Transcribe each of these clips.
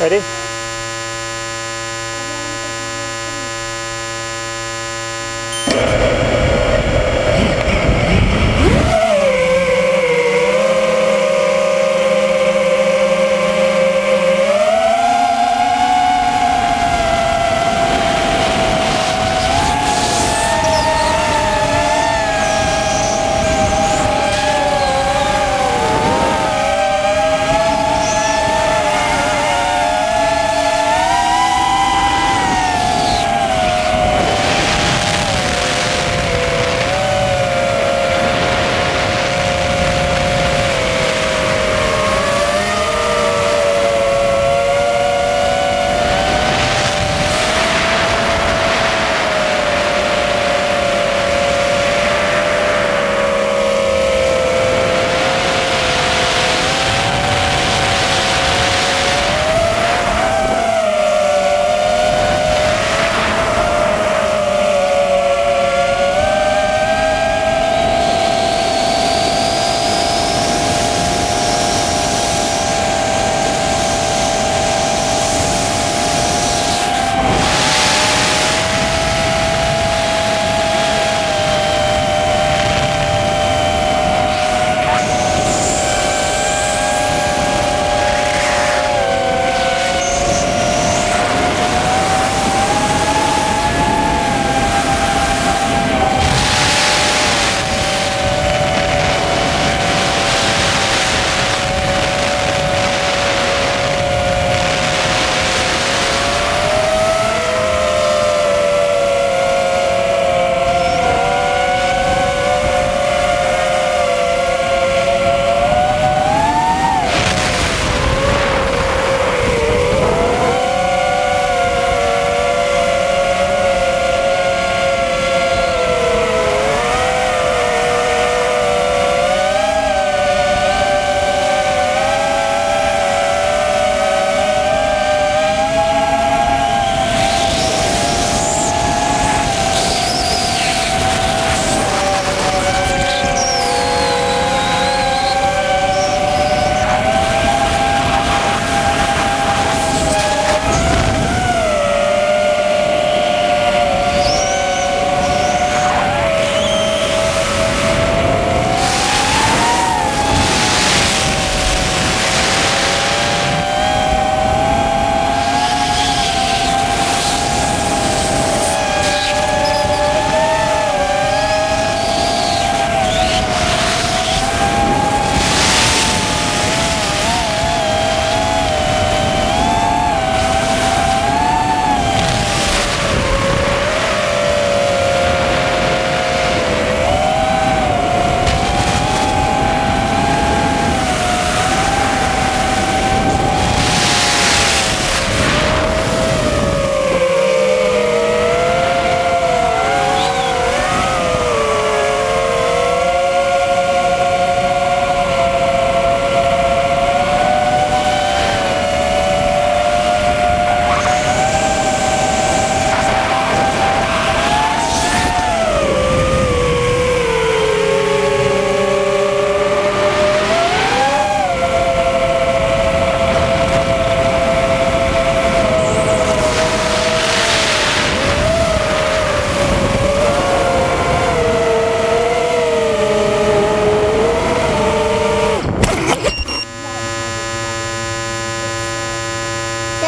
Ready?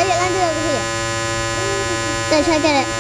可以但这个不可以再拆开来。